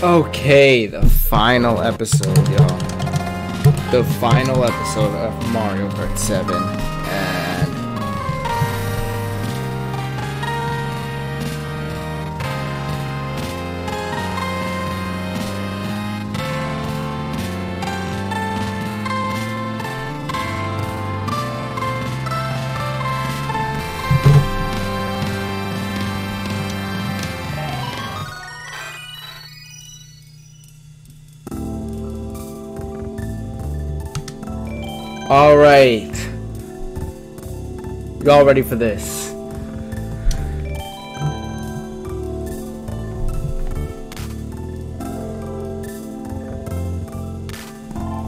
Okay, the final episode, y'all. The final episode of Mario Kart 7. Alright. Y'all ready for this?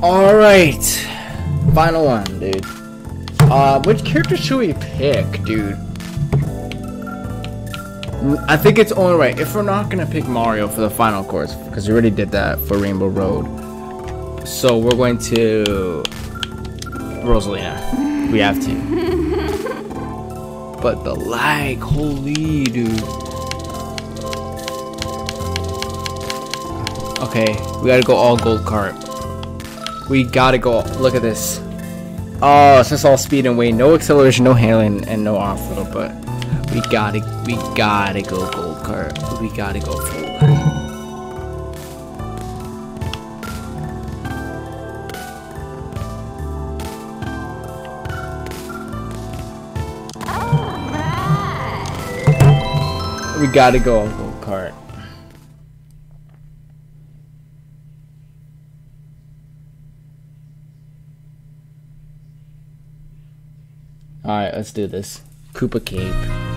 Alright. Final one, dude. Uh, which character should we pick, dude? I think it's only right if we're not gonna pick Mario for the final course because we already did that for Rainbow Road. So we're going to Rosalina. We have to. But the lag, holy dude. Okay, we gotta go all gold cart. We gotta go. Look at this. Oh, it's just all speed and weight. No acceleration, no handling, and no off road. But we gotta, we gotta go gold cart. We gotta go gotta go on gold cart. Alright, let's do this. Koopa Cape.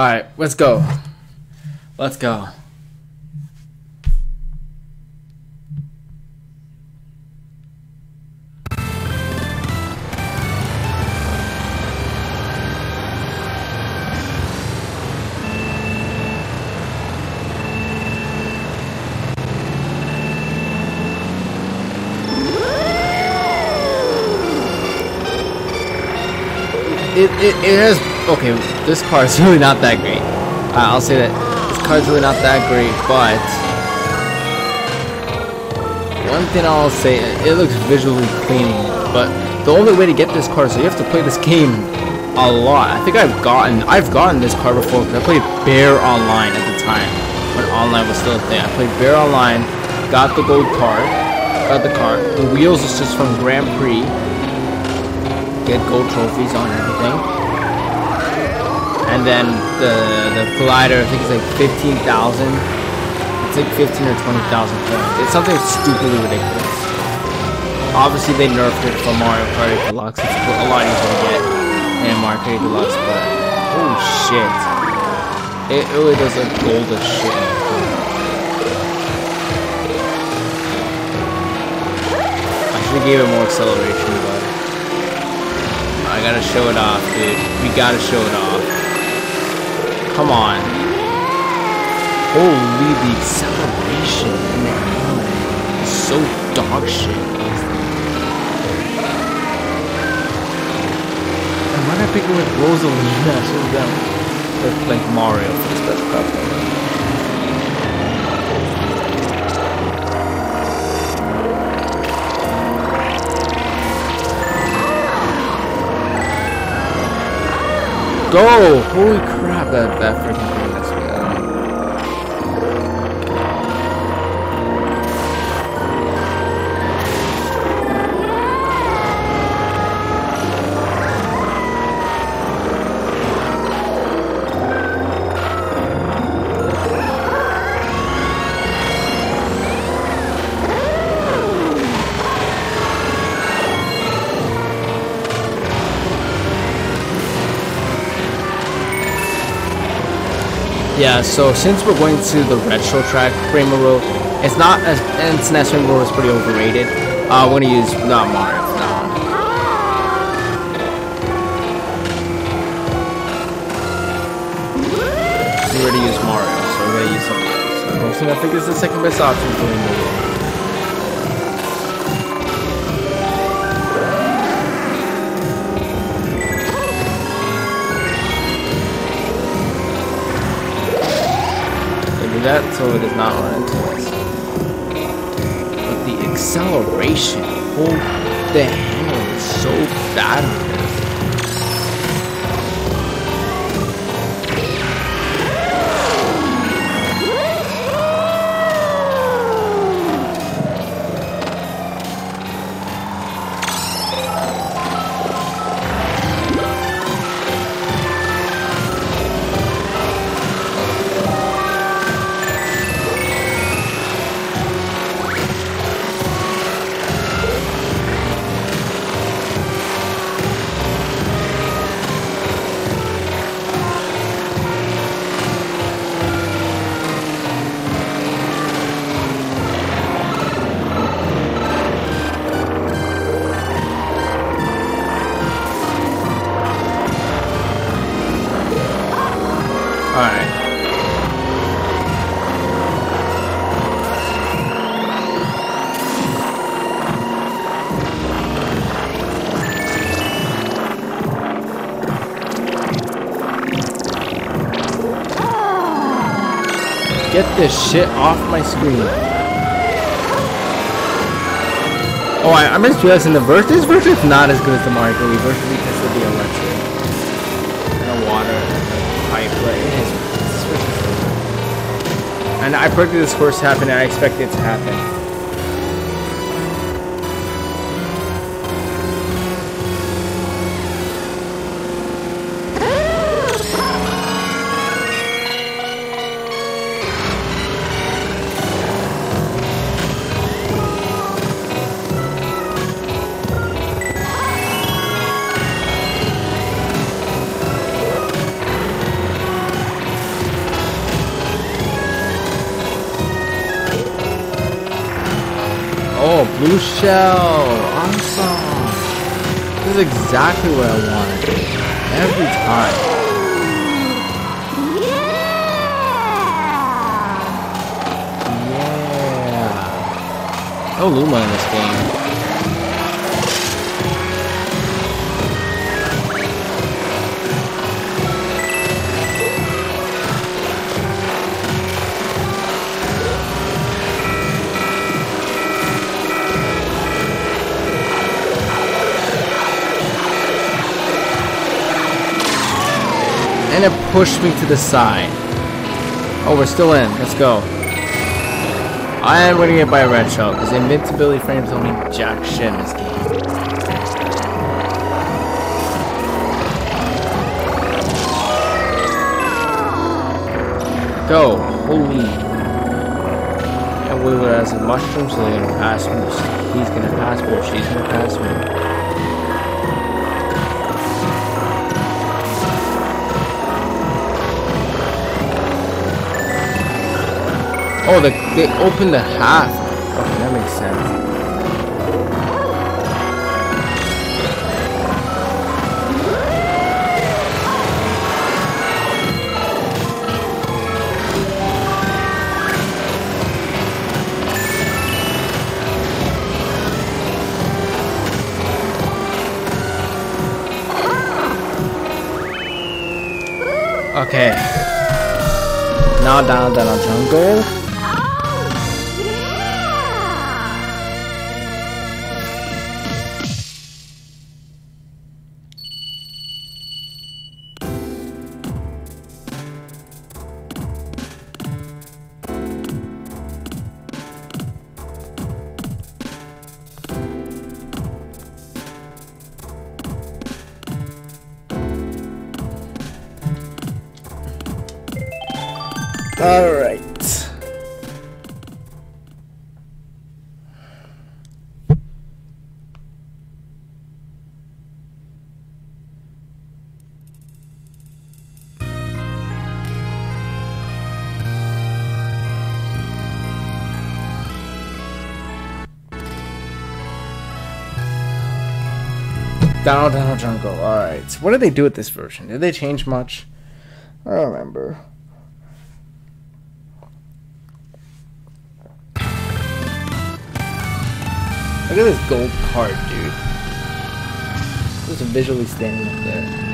Alright, let's go. Let's go. It, it, it has okay. This car is really not that great. Uh, I'll say that this car is really not that great, but one thing I'll say, it looks visually clean. But the only way to get this car, so you have to play this game a lot. I think I've gotten I've gotten this car before because I played Bear Online at the time when online was still a thing. I played Bear Online, got the gold car, got the car. The wheels is just from Grand Prix. Get gold trophies on everything. And then the the glider, I think it's like fifteen thousand. It's like fifteen or twenty thousand points. It's something stupidly ridiculous. Obviously, they nerfed it for Mario Kart Deluxe. It's a lot easier to get in Mario Kart Deluxe, but oh shit, it really does look gold as shit. I should gave it more acceleration, but I gotta show it off, dude. We gotta show it off. Come on. Holy, the acceleration in that moment is so dog shit. And why not pick it with Rosalina? I should have done with like Mario for the special cup. Go! Holy crap, that, that freaking Yeah, so since we're going to the retro track, Framework, it's not as SNES Framework is pretty overrated. Uh, we're gonna use not Mario. We're gonna use Mario, so we're gonna use something else. I think it's the second best option for the that so it does not run into us. But the acceleration, oh, the handle is so bad this shit off my screen. Oh, I, I'm just realizing the version, this is not as good as the Mario Wii version because of the electric. And the water pipe, but. And I predicted this course happen and I expect it to happen. Shell! Awesome! This is exactly what I wanted. Every time. Yeah! No Luma in this game. Pushed me to the side. Oh, we're still in. Let's go. I am to get by a red shell because invincibility frames don't mean jack shit in this game. Go. Holy. And we were as a mushroom, so they're gonna pass me. He's gonna pass me, or she's gonna pass me. Oh, the, they opened the half. Okay, that makes sense. Okay. Now down the jungle. Dino Dino Jungle. Alright. So what did they do with this version? Did they change much? I don't remember. Look at this gold card, dude. Just visually standing up there.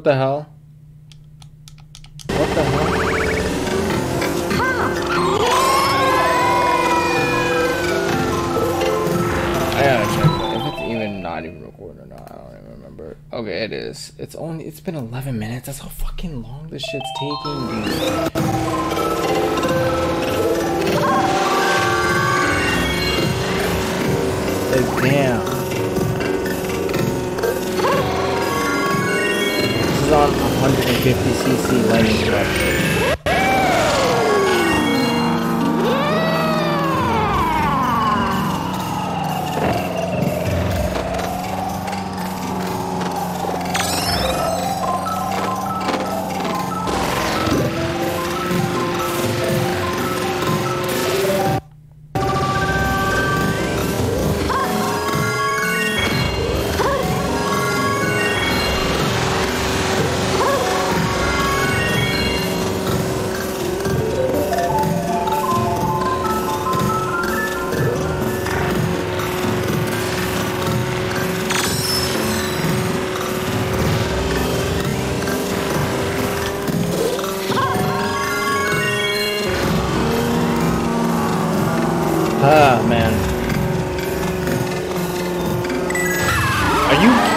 What the hell? What the hell? I gotta check if it's even not even recording or not. I don't even remember. Okay, it is. It's only. It's been 11 minutes. That's how fucking long this shit's taking, dude. Like, damn. On 150cc lightning structure.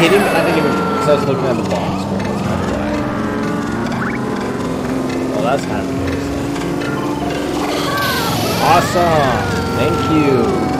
You kidding me? I didn't even. Because I was looking at the why. Well, that's kind of interesting. Awesome! Thank you.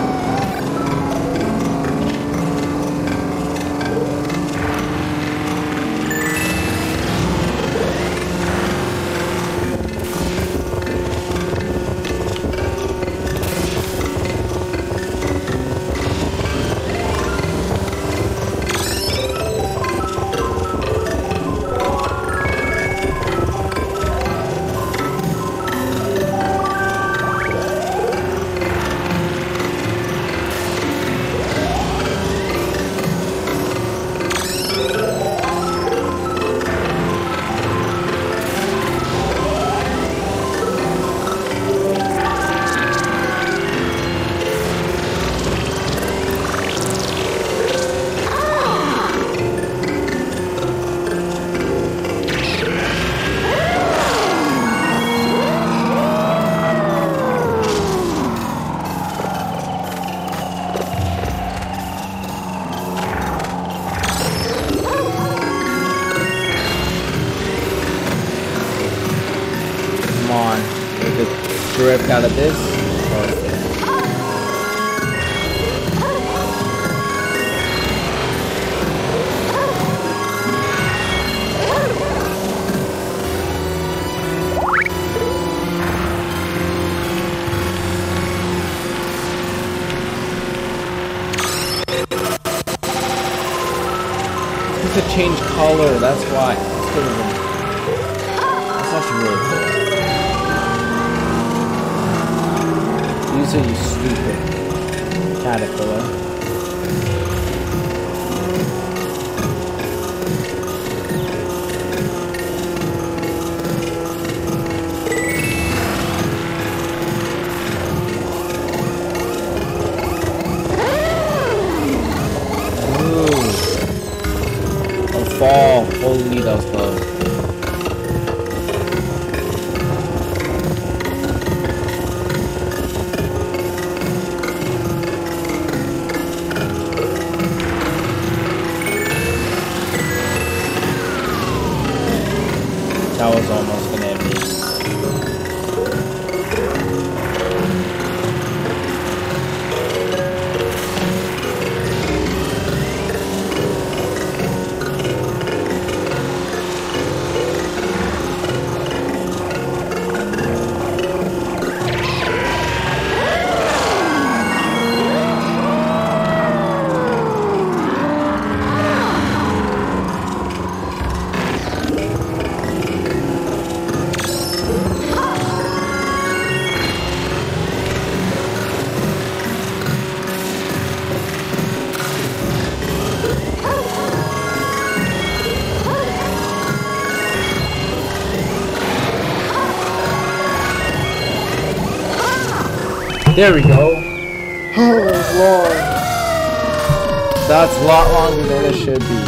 You stupid caterpillar. Fall. Holy, that was close. There we go. Oh, Lord. That's a lot longer than it should be.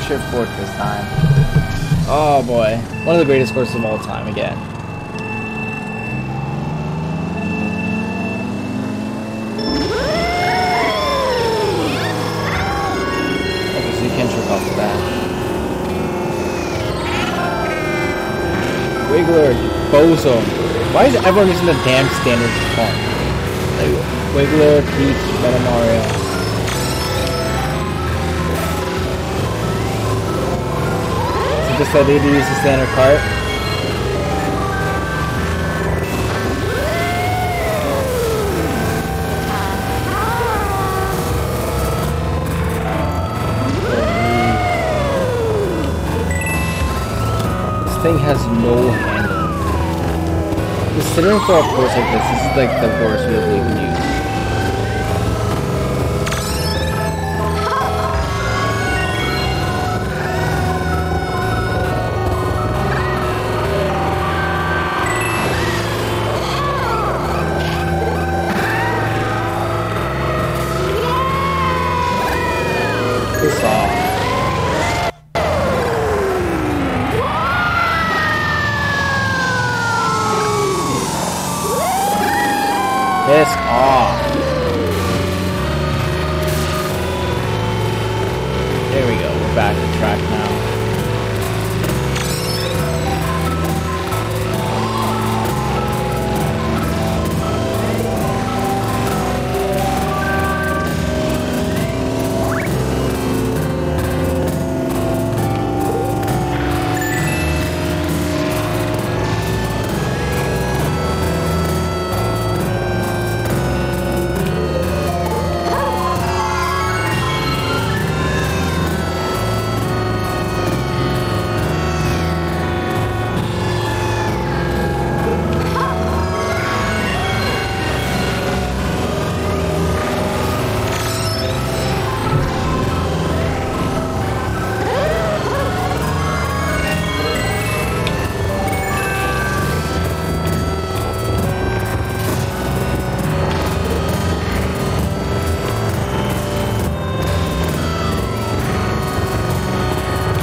Airship Fortress time. Oh boy. One of the greatest courses of all time again. Wiggler, Bozo. Why is everyone using the damn standard font? Like, Wiggler, Peach, Metal Mario. Just that they use the standard cart? This thing has no handle. Considering for a course like this, this is like the worst vehicle you can use. Piss off. Ah.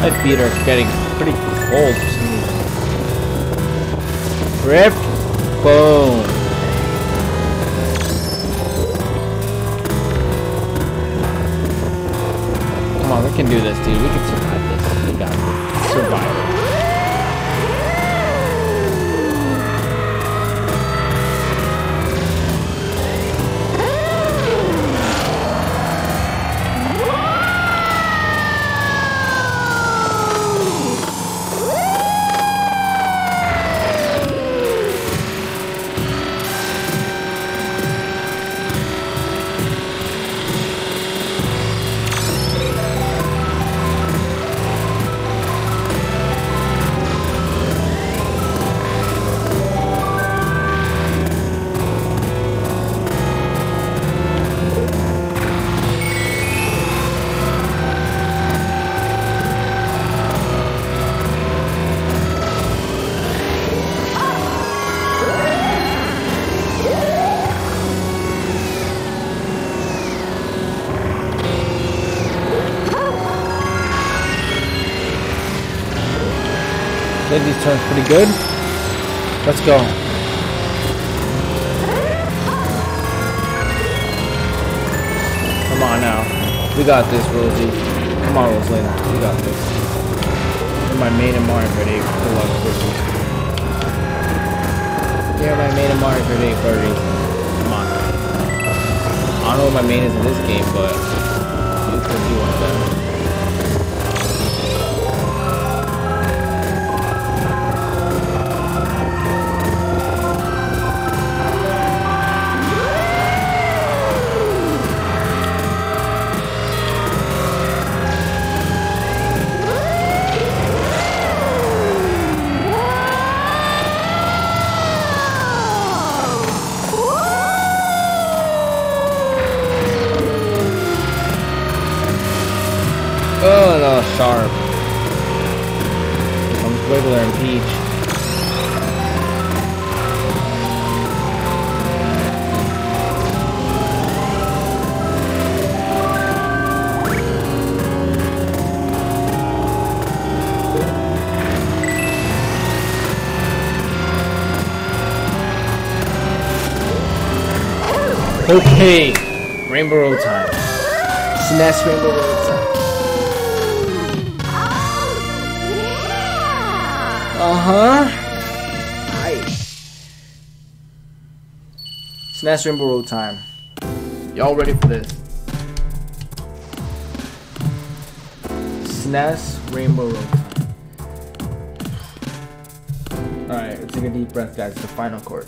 My feet are getting pretty cold for. Boom. Come on, we can do this, dude. good? Let's go. Come on now. We got this, Rosie. Come on, Rosalina. We got this. You're my maiden market, eight for love cookies. You're my maiden market, eight for a. Come on. I don't know what my main is in this game, but you Okay, Rainbow Road time. SNES Rainbow Road time. Uh huh. Nice. SNES Rainbow Road time. Y'all ready for this? SNES Rainbow Road time. Alright, let's take a deep breath, guys. The final chord.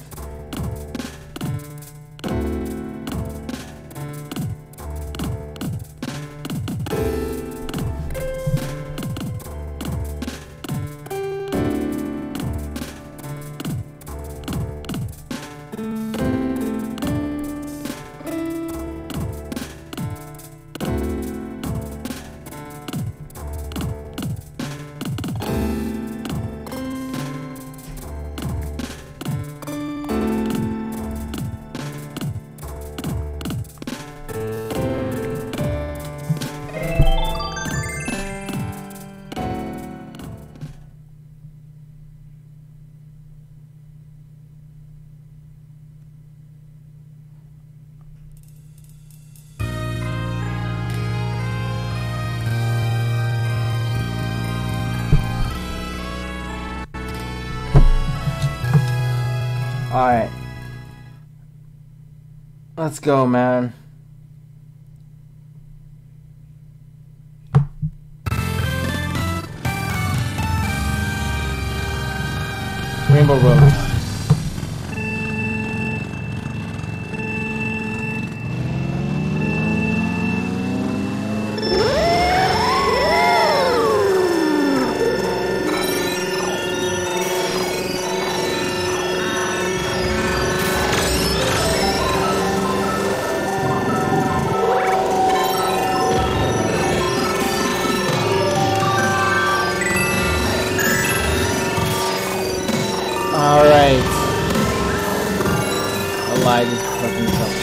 Let's go, man.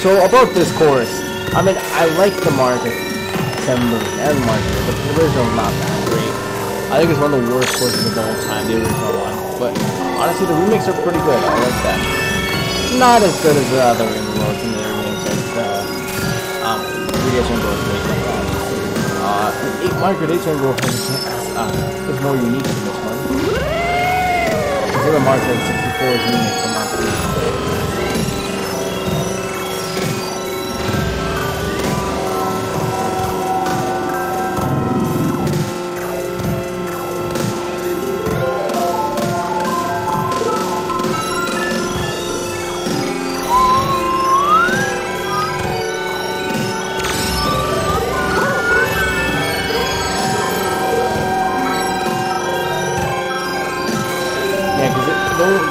So about this chorus, I mean I like the market assembly and market, but the original's not that great. I think it's one of the worst choruses of all time, the original one. But honestly the remakes are pretty good. I like that. Not as good as the other remakes in the remakes like uh um 3DS Rainbow is great. Uh, 8 Mario Kart 8 Rainbow uh, is more unique than this one. Consider Mario Kart 64's remake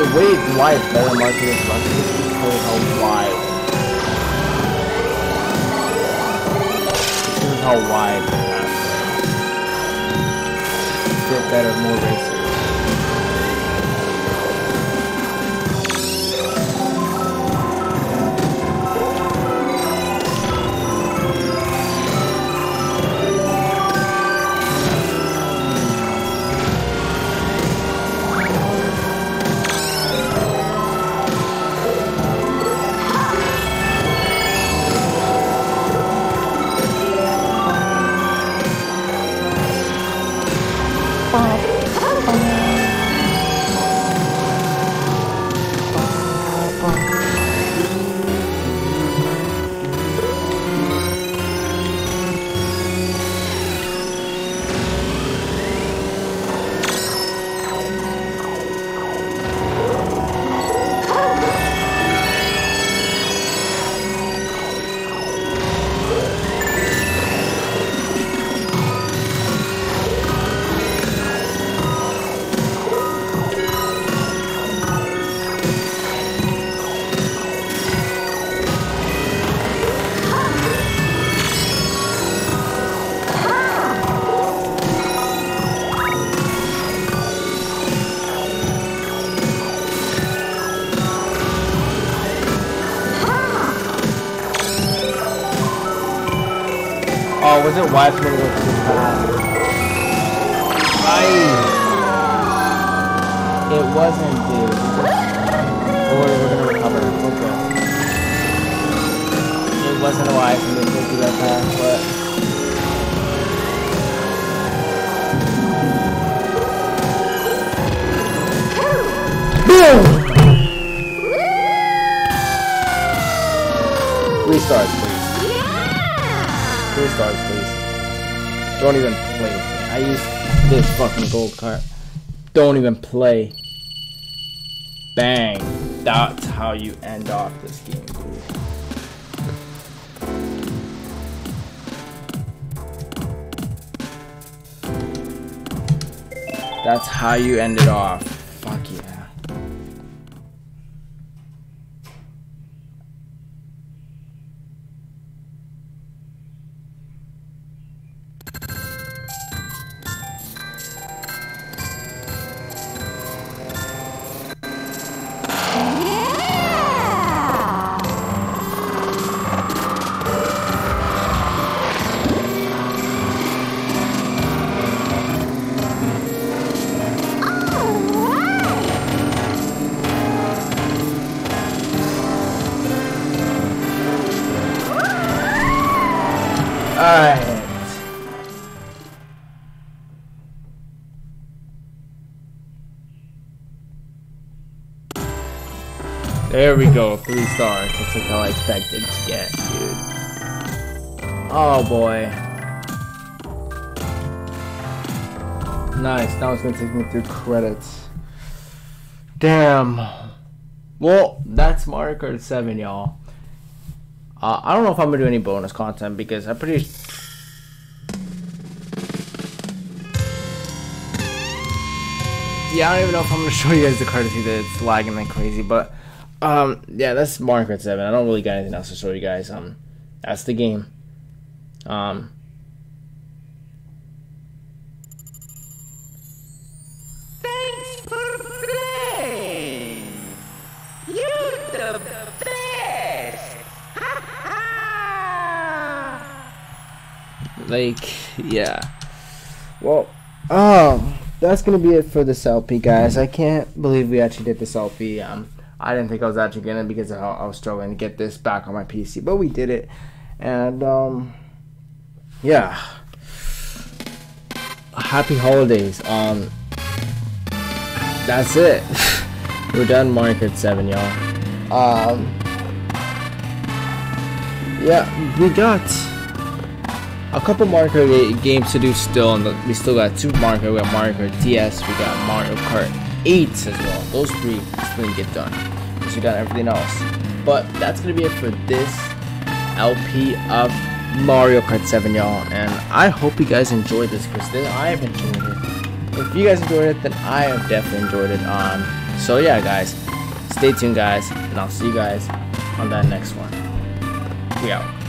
the, way it's is better Mario Kart Run is because how wide. This is how wide the map is. Fit better, more racers. It for me to go too? I. It wasn't, dude. Don't we're gonna recover. Okay. It wasn't wide for me to go through that fast, but. Boom! Three stars, please. Stars, please. Don't even play. I use this fucking gold card. Don't even play. Bang. That's how you end off this game. That's how you end it off. We go, three stars. That's like how I expected to get, dude. Oh boy. Nice, now it's gonna take me through credits. Damn. Well, that's Mario Kart 7, y'all. Uh, I don't know if I'm gonna do any bonus content because I'm pretty. Yeah, I don't even know if I'm gonna show you guys the card to see that it's lagging like crazy, but um, yeah, that's Mario Kart 7. I don't really got anything else to show you guys. Um, that's the game. Um. Thanks for playing. You're the best. like yeah well um that's gonna be it for this lp guys i can't believe we actually did this lp um i didn't think i was actually gonna because I, I was struggling to get this back on my pc but we did it. And um yeah. Happy holidays. Um that's it. We're done Kart 7 y'all. Um yeah we got a couple Mario games to do still, and we still got two Mario We got Mario Kart DS, we got Mario Kart 8 as well. Those three still didn't get done. Because we got everything else. But that's to be it for this LP of Mario Kart 7, y'all. And I hope you guys enjoyed this, because I have enjoyed it. If you guys enjoyed it, then I have definitely enjoyed it. Um, so yeah, guys, stay tuned, guys, and I'll see you guys on that next one. We out.